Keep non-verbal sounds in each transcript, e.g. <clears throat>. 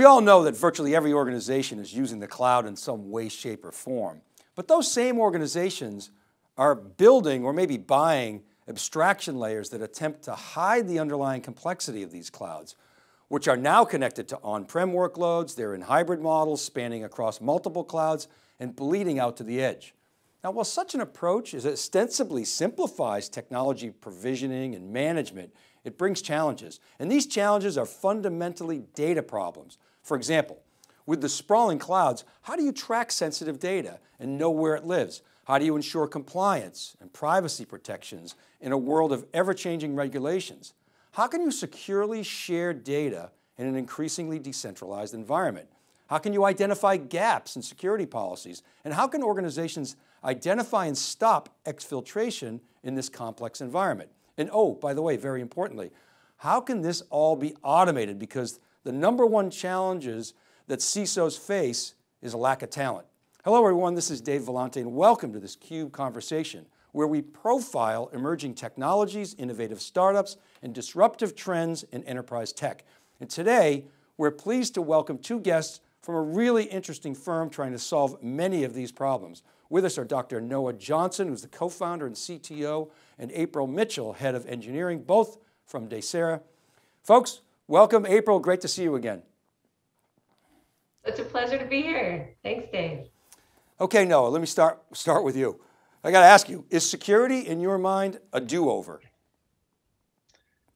We all know that virtually every organization is using the cloud in some way, shape, or form. But those same organizations are building or maybe buying abstraction layers that attempt to hide the underlying complexity of these clouds, which are now connected to on-prem workloads, they're in hybrid models spanning across multiple clouds and bleeding out to the edge. Now, while such an approach is ostensibly simplifies technology provisioning and management, it brings challenges. And these challenges are fundamentally data problems. For example, with the sprawling clouds, how do you track sensitive data and know where it lives? How do you ensure compliance and privacy protections in a world of ever-changing regulations? How can you securely share data in an increasingly decentralized environment? How can you identify gaps in security policies? And how can organizations identify and stop exfiltration in this complex environment? And oh, by the way, very importantly, how can this all be automated? Because the number one challenges that CISOs face is a lack of talent. Hello everyone, this is Dave Vellante and welcome to this CUBE conversation where we profile emerging technologies, innovative startups, and disruptive trends in enterprise tech. And today, we're pleased to welcome two guests from a really interesting firm trying to solve many of these problems. With us are Dr. Noah Johnson, who's the co-founder and CTO, and April Mitchell, head of engineering, both from Dasera. Folks, welcome. April, great to see you again. It's a pleasure to be here. Thanks, Dave. Okay, Noah, let me start, start with you. I got to ask you, is security in your mind a do-over?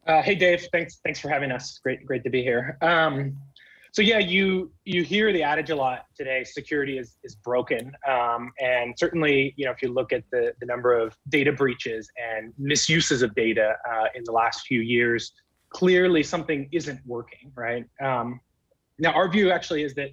Uh, hey, Dave, thanks, thanks for having us. Great, great to be here. Um, so yeah, you you hear the adage a lot today. Security is is broken, um, and certainly, you know, if you look at the the number of data breaches and misuses of data uh, in the last few years, clearly something isn't working, right? Um, now, our view actually is that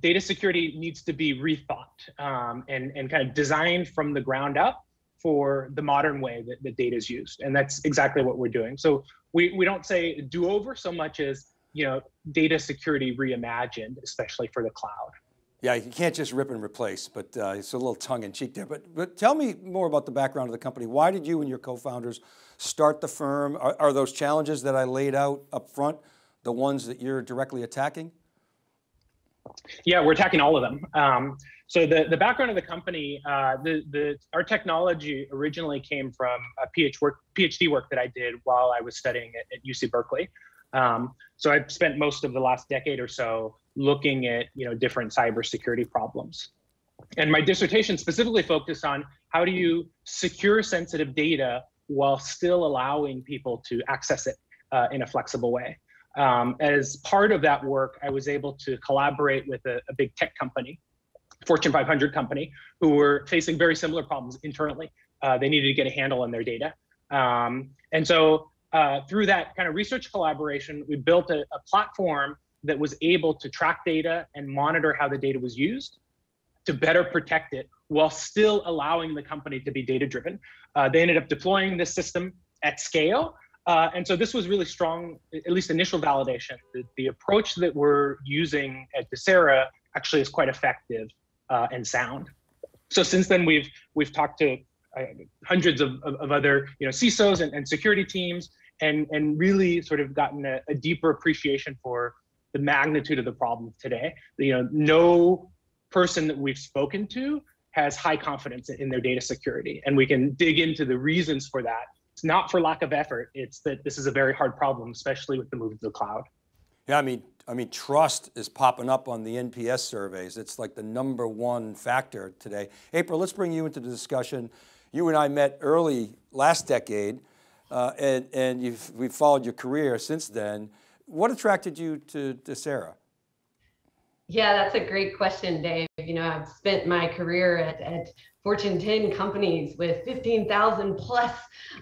data security needs to be rethought um, and and kind of designed from the ground up for the modern way that, that data is used, and that's exactly what we're doing. So we we don't say do over so much as you know, data security reimagined, especially for the cloud. Yeah, you can't just rip and replace, but uh, it's a little tongue in cheek there. But, but tell me more about the background of the company. Why did you and your co-founders start the firm? Are, are, those challenges that I laid out up front the ones that you're directly attacking? Yeah, we're attacking all of them. Um, so the, the background of the company, uh, the, the, our technology originally came from a PhD work, PhD work that I did while I was studying at, at UC Berkeley. Um, so I've spent most of the last decade or so looking at you know different cybersecurity problems. And my dissertation specifically focused on how do you secure sensitive data while still allowing people to access it uh, in a flexible way. Um, as part of that work, I was able to collaborate with a, a big tech company, Fortune 500 company, who were facing very similar problems internally. Uh, they needed to get a handle on their data. Um, and so uh, through that kind of research collaboration, we built a, a, platform that was able to track data and monitor how the data was used to better protect it while still allowing the company to be data driven. Uh, they ended up deploying this system at scale. Uh, and so this was really strong, at least initial validation. The, the approach that we're using at Dasera actually is quite effective uh, and sound. So since then, we've we've talked to uh, hundreds of, of, of, other you know CISOs and, and security teams and and really sort of gotten a, a deeper appreciation for the magnitude of the problem today. You know, no person that we've spoken to has high confidence in their data security, and we can dig into the reasons for that. It's not for lack of effort; it's that this is a very hard problem, especially with the move to the cloud. Yeah, I mean, I mean, trust is popping up on the NPS surveys. It's like the number one factor today. April, let's bring you into the discussion. You and I met early last decade uh, and and we've followed your career since then. What attracted you to, to Dasera? Yeah, that's a great question, Dave. You know, I've spent my career at, at Fortune 10 companies with 15,000 plus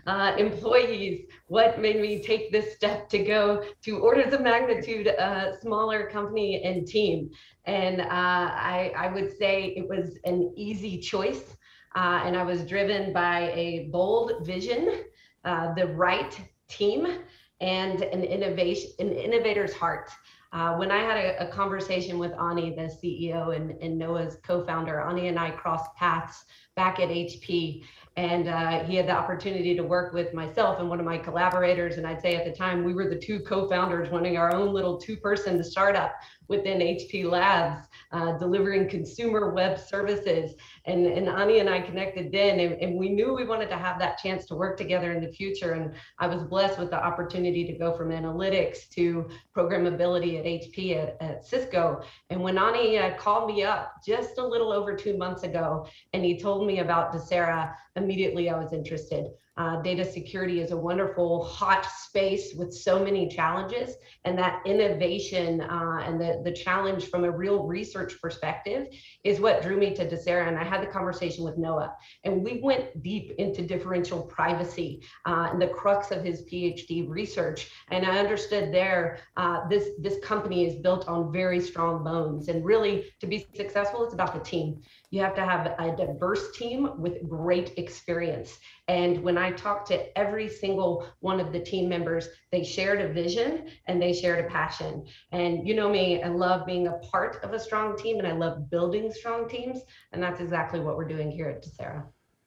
uh, employees. What made me take this step to go to orders of magnitude uh, smaller company and team? And uh, I, I would say it was an easy choice. Uh, and I was driven by a bold vision uh, the right team and an innovation, an innovator's heart. Uh, when I had a, a, conversation with Ani, the CEO and, and Noah's co-founder, Ani and I crossed paths back at HP and uh, he had the opportunity to work with myself and one of my collaborators. And i'd say at the time we were the two co-founders running our own little two-person startup within hp labs uh, delivering consumer web services. And, and ani and i connected then and, and, we knew we wanted to have that chance to work together in the future. And i was blessed with the opportunity to go from analytics to programmability at hp at, at cisco. And when ani uh, called me up just a little over two months ago and he told me about Dasera immediately I was interested. Uh, data security is a wonderful hot space with so many challenges and that innovation uh, and the, the challenge from a real research perspective is what drew me to Dasera. And I had the conversation with Noah and we went deep into differential privacy uh, and the crux of his PhD research. And I understood there, uh, this, this company is built on very strong bones and really to be successful, it's about the team. You have to have a diverse team with great experience. And when I talked to every single one of the team members, they shared a vision and they shared a passion. And you know me, I love being a part of a strong team and I love building strong teams. And that's exactly what we're doing here at Dasera.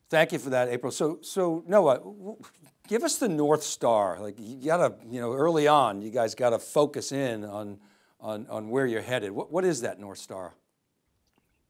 Thank you for that, April. So, so Noah, give us the North Star. Like you gotta, you know, early on, you guys gotta focus in on, on, on where you're headed. What, what is that North Star?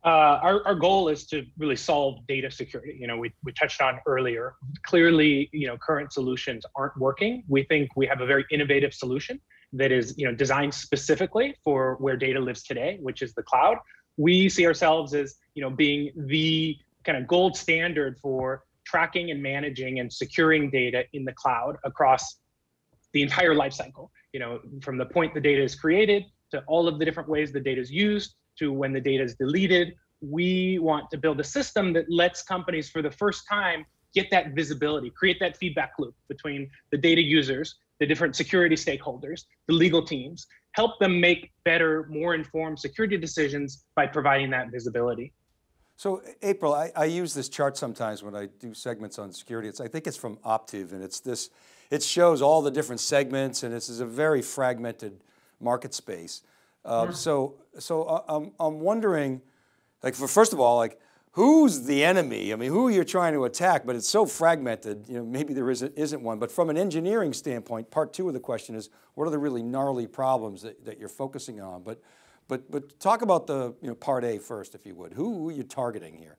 Uh, our, our goal is to really solve data security. You know, we, we touched on earlier. Clearly, you know, current solutions aren't working. We think we have a very innovative solution that is, you know, designed specifically for where data lives today, which is the cloud. We see ourselves as, you know, being the kind of gold standard for tracking and managing and securing data in the cloud across the entire lifecycle. You know, from the point the data is created to all of the different ways the data is used to when the data is deleted. We want to build a system that lets companies for the first time get that visibility, create that feedback loop between the data users, the different security stakeholders, the legal teams, help them make better, more informed security decisions by providing that visibility. So April, I, I, use this chart sometimes when I do segments on security. It's, I think it's from Optiv and it's this, it shows all the different segments and this is a very fragmented market space. Uh, yeah. So, so uh, I'm, I'm wondering, like, for first of all, like, who's the enemy? I mean, who you're trying to attack, but it's so fragmented, you know, maybe there isn't, isn't one. But from an engineering standpoint, part two of the question is, what are the really gnarly problems that, that you're focusing on? But, but, but talk about the, you know, part A first, if you would. Who are you targeting here?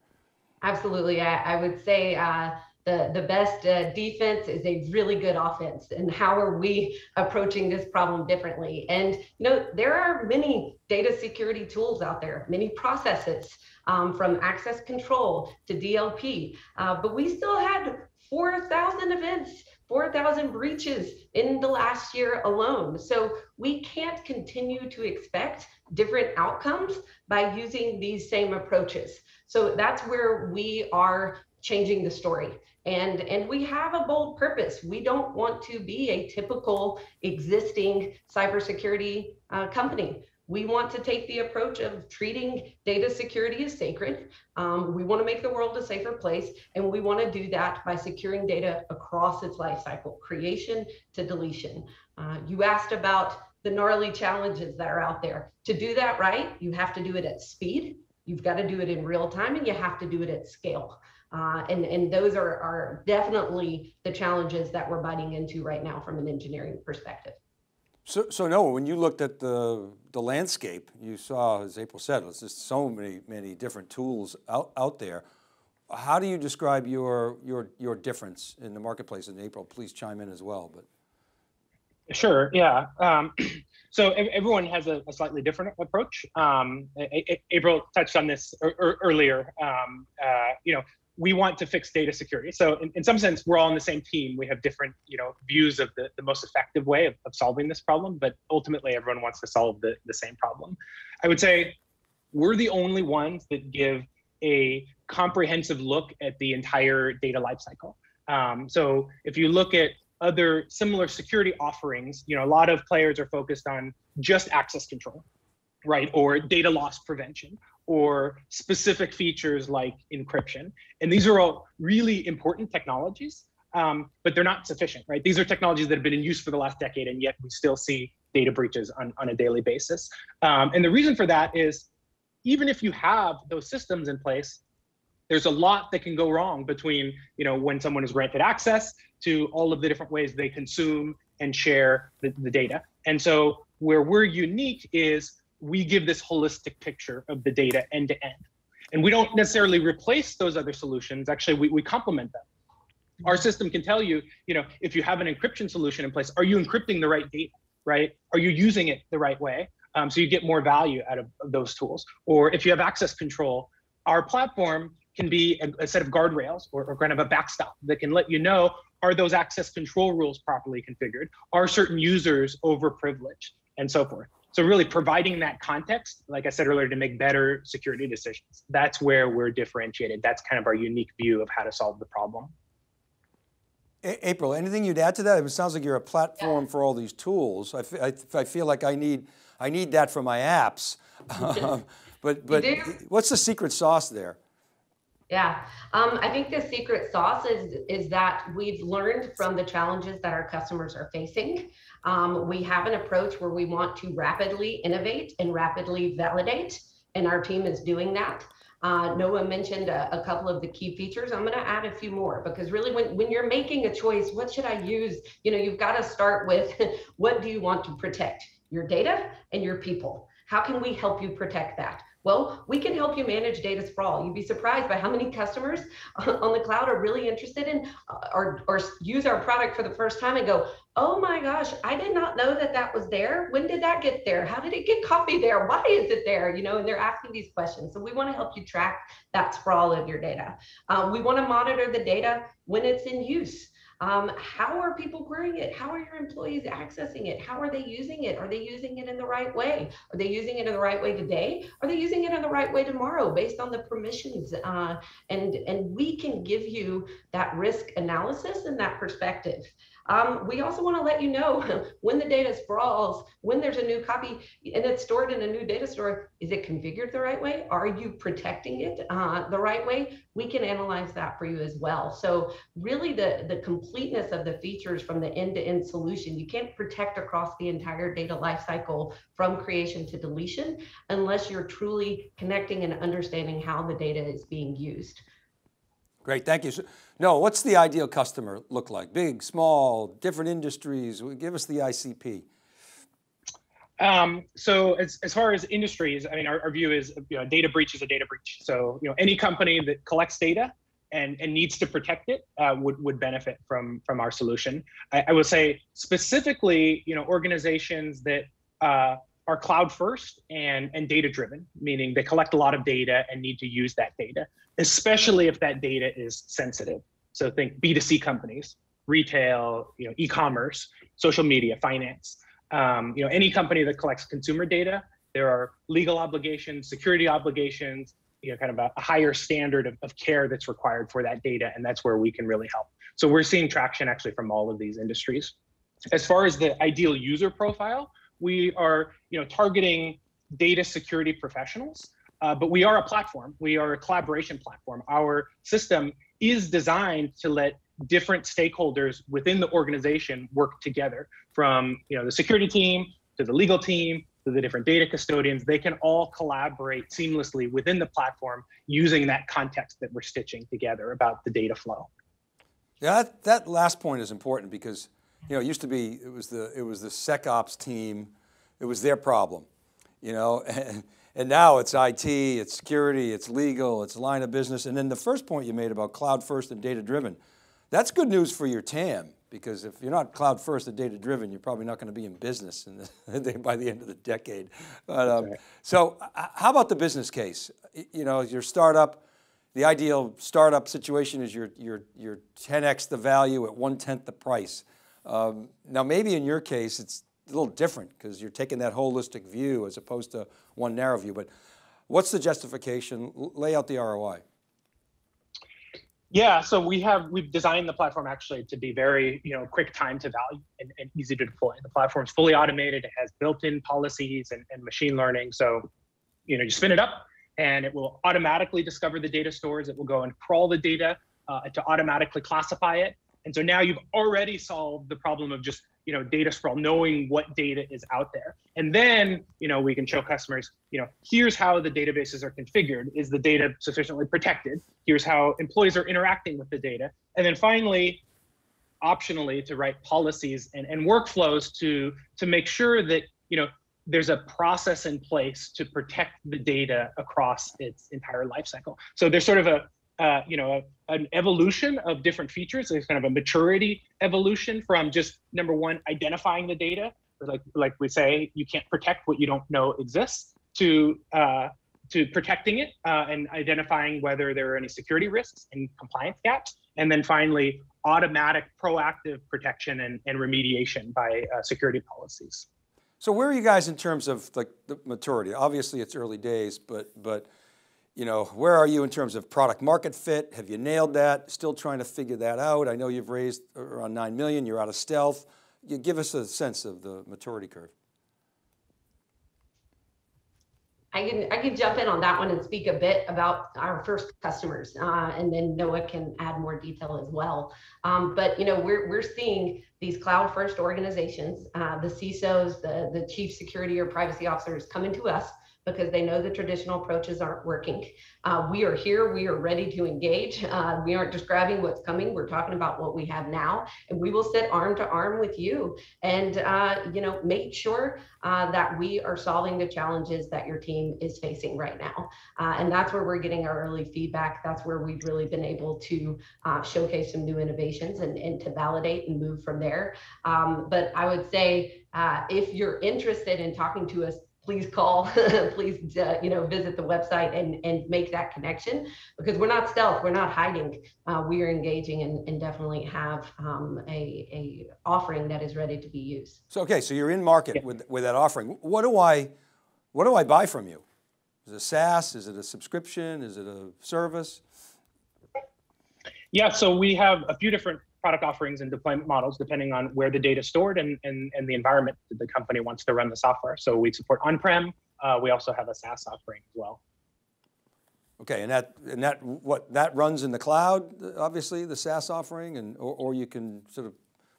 Absolutely. I, I would say uh, the, the best uh, defense is a really good offense. And how are we approaching this problem differently? And you know, there are many data security tools out there, many processes um, from access control to DLP, uh, but we still had 4,000 events 4,000 breaches in the last year alone. So we can't continue to expect different outcomes by using these same approaches. So that's where we are changing the story and and we have a bold purpose we don't want to be a typical existing cybersecurity uh, company we want to take the approach of treating data security as sacred. Um, we want to make the world a safer place, and we want to do that by securing data across its life cycle, creation to deletion. Uh, you asked about the gnarly challenges that are out there. To do that right, you have to do it at speed, you've got to do it in real time, and you have to do it at scale. Uh, and, and those are, are definitely the challenges that we're biting into right now from an engineering perspective. So, so Noah, when you looked at the, the landscape, you saw, as April said, there's just so many, many different tools out, out there. How do you describe your, your, your difference in the marketplace? And April, please chime in as well. But Sure, yeah. Um, <clears throat> so everyone has a, a slightly different approach. Um, April touched on this earlier. Um, uh, you know, we want to fix data security. So in, in some sense, we're all on the same team. We have different, you know, views of the, the most effective way of, of solving this problem, but ultimately everyone wants to solve the, the same problem. I would say we're the only ones that give a comprehensive look at the entire data lifecycle. Um, so if you look at other similar security offerings, you know, a lot of players are focused on just access control, right? Or data loss prevention, or specific features like encryption. And these are all really important technologies, um, but they're not sufficient, right? These are technologies that have been in use for the last decade, and yet we still see data breaches on, on a daily basis. Um, and the reason for that is even if you have those systems in place, there's a lot that can go wrong between you know when someone is granted access to all of the different ways they consume and share the, the data. And so where we're unique is we give this holistic picture of the data end to end. And we don't necessarily replace those other solutions. Actually, we, we complement them. Our system can tell you, you know, if you have an encryption solution in place, are you encrypting the right data, right? Are you using it the right way? Um, so you get more value out of, of those tools. Or if you have access control, our platform can be a, a set of guardrails or, or, kind of a backstop that can let you know are those access control rules properly configured? Are certain users overprivileged and so forth? So really providing that context, like I said earlier, to make better security decisions. That's where we're differentiated. That's kind of our unique view of how to solve the problem. April, anything you'd add to that? It sounds like you're a platform for all these tools. I, I feel like I need, I need that for my apps. Um, <laughs> but but what's the secret sauce there? Yeah, um, I think the secret sauce is is that we've learned from the challenges that our customers are facing. Um, we have an approach where we want to rapidly innovate and rapidly validate, and our team is doing that. Uh, Noah mentioned a, a, couple of the key features. I'm going to add a few more because really, when when you're making a choice, what should I use? You know, you've got to start with <laughs> what do you want to protect? Your data and your people. How can we help you protect that? Well, we can help you manage data sprawl. You'd be surprised by how many customers on the cloud are really interested in uh, or, or use our product for the first time and go, oh my gosh, I did not know that that was there. When did that get there? How did it get <laughs> copied there? Why is it there? You know, and they're asking these questions. So we want to help you track that sprawl of your data. Um, we want to monitor the data when it's in use. Um, how are people querying it? How are your employees accessing it? How are they using it? Are they using it in the right way? Are they using it in the right way today? Are they using it in the right way tomorrow based on the permissions? Uh, and, and we can give you that risk analysis and that perspective. Um, we also want to let you know <laughs> when the data sprawls, when there's a new copy and it's stored in a new data store, is it configured the right way? Are you protecting it uh, the right way? We can analyze that for you as well. So really the, the completeness of the features from the end-to-end -end solution, you can't protect across the entire data lifecycle from creation to deletion unless you're truly connecting and understanding how the data is being used. Great, thank you. Noah, what's the ideal customer look like? Big, small, different industries? Give us the ICP. Um, so as, as far as industries, I mean, our, our view is, you know, data breach is a data breach. So, you know, any company that collects data and, and needs to protect it uh, would, would benefit from, from our solution. I, I would say specifically, you know, organizations that uh, are cloud first and, and data driven, meaning they collect a lot of data and need to use that data, especially if that data is sensitive. So think B2C companies, retail, you know, e-commerce, social media, finance. Um, you know, any company that collects consumer data, there are legal obligations, security obligations, you know, kind of a, a higher standard of, of care that's required for that data, and that's where we can really help. So we're seeing traction actually from all of these industries. As far as the ideal user profile, we are you know targeting data security professionals uh, but we are a platform. We are a collaboration platform. Our system is designed to let different stakeholders within the organization work together from you know the security team to the legal team to the different data custodians. They can all collaborate seamlessly within the platform using that context that we're stitching together about the data flow. Yeah that, that last point is important because you know, it used to be, it was the, it was the SecOps team, it was their problem, you know, <laughs> and, and now it's IT, it's security, it's legal, it's line of business. And then the first point you made about cloud first and data driven, that's good news for your TAM because if you're not cloud first and data driven, you're probably not going to be in business <laughs> the, by the end of the decade. But, um, right. So how about the business case? You know, your startup, the ideal startup situation is you're, you're, you're 10x the value at one tenth the price. Um, now, maybe in your case, it's a little different because you're taking that holistic view as opposed to one narrow view. But what's the justification? Lay out the ROI. Yeah, so we have we've designed the platform actually to be very you know quick time to value and, and easy to deploy. The platform's fully automated. It has built-in policies and, and machine learning. So you know you spin it up and it will automatically discover the data stores. It will go and crawl the data uh, to automatically classify it and so now you've already solved the problem of just you know data sprawl knowing what data is out there. And then you know we can show customers you know here's how the databases are configured. Is the data sufficiently protected? Here's how employees are interacting with the data. And then finally optionally to write policies and, and workflows to to make sure that you know there's a process in place to protect the data across its entire lifecycle. So there's sort of a uh, you know a, an evolution of different features. There's kind of a maturity evolution from just number one identifying the data, like like we say, you can't protect what you don't know exists, to uh, to protecting it uh, and identifying whether there are any security risks and compliance gaps, and then finally automatic proactive protection and, and remediation by uh, security policies. So where are you guys in terms of like the maturity? Obviously it's early days, but, but you know, where are you in terms of product market fit? Have you nailed that? Still trying to figure that out. I know you've raised around 9 million, you're out of stealth. You give us a sense of the maturity curve. I can I can jump in on that one and speak a bit about our first customers, uh, and then Noah can add more detail as well. Um, but you know we're we're seeing these cloud first organizations, uh, the CISOs, the the chief security or privacy officers coming to us because they know the traditional approaches aren't working. Uh, we are here, we are ready to engage. Uh, we aren't describing what's coming, we're talking about what we have now, and we will sit arm to arm with you and uh, you know make sure uh, that we are solving the challenges that your team is facing right now. Uh, and that's where we're getting our early feedback. That's where we've really been able to uh, showcase some new innovations and, and to validate and move from there. Um, but I would say if you're interested in talking to us please call, <laughs> please, uh, you know, visit the website and, and make that connection because we're not stealth, we're not hiding. Uh, we are engaging and, and definitely have um, a, a offering that is ready to be used. So, okay, so you're in market yeah. with, with that offering. What do I, what do I buy from you? Is it a SaaS? Is it a subscription? Is it a service? Yeah, so we have a few different product offerings and deployment models depending on where the data is stored and, and, and the environment that the company wants to run the software. So we support on-prem. Uh, we also have a SaaS offering as well. Okay, and that and that what that runs in the cloud, obviously the SaaS offering, and or, or you can sort of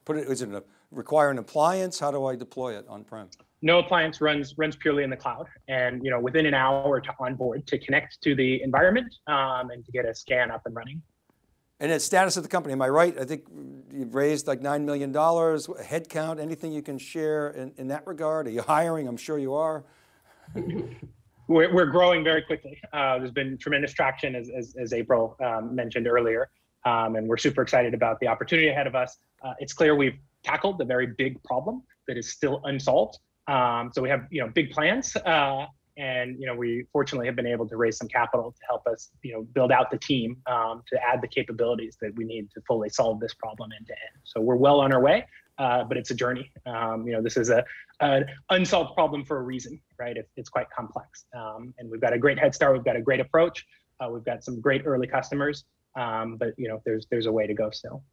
put it. Is it a, require an appliance? How do I deploy it on-prem? No appliance runs runs purely in the cloud, and you know within an hour to onboard to connect to the environment um, and to get a scan up and running. And the status of the company, am I right? I think you've raised like $9 million, headcount, anything you can share in, in that regard? Are you hiring? I'm sure you are. <laughs> we're, we're growing very quickly. Uh, there's been tremendous traction, as, as, as April um, mentioned earlier, um, and we're super excited about the opportunity ahead of us. Uh, it's clear we've tackled a very big problem that is still unsolved. Um, so we have you know big plans, uh, and you know we fortunately have been able to raise some capital to help us you know build out the team um, to add the capabilities that we need to fully solve this problem end to end. So we're well on our way uh, but it's a journey. Um, you know this is a an unsolved problem for a reason right? It, it's quite complex. Um, and we've got a great head start. We've got a great approach. Uh, we've got some great early customers. Um, but you know there's there's a way to go still.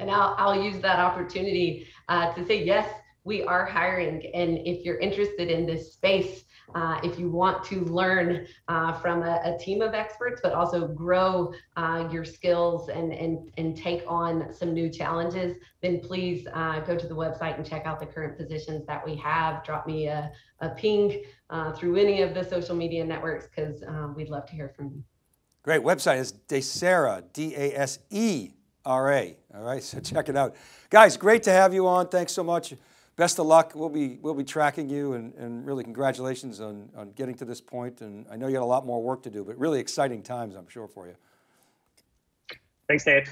And i'll, I'll use that opportunity uh, to say yes we are hiring. And if you're interested in this space uh, if you want to learn uh, from a, a, team of experts, but also grow uh, your skills and, and, and take on some new challenges, then please uh, go to the website and check out the current positions that we have. Drop me a, a ping uh, through any of the social media networks because um, we'd love to hear from you. Great. Website is Dasera, D A S E R A. All right, so <laughs> check it out. Guys, great to have you on. Thanks so much best of luck. We'll be, we'll be tracking you and, and really congratulations on, on getting to this point. And I know you got a lot more work to do, but really exciting times, I'm sure, for you. Thanks, Dave.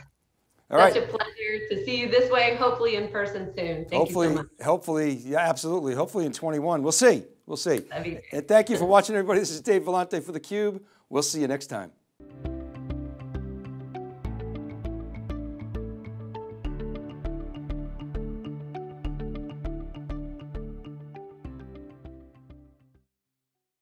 All Such right. a pleasure to see you this way, hopefully in person soon. Thank hopefully, you so much. Hopefully, yeah, absolutely. Hopefully in 21. We'll see. We'll see. And thank you for watching, everybody. This is Dave Vellante for theCUBE. We'll see you next time.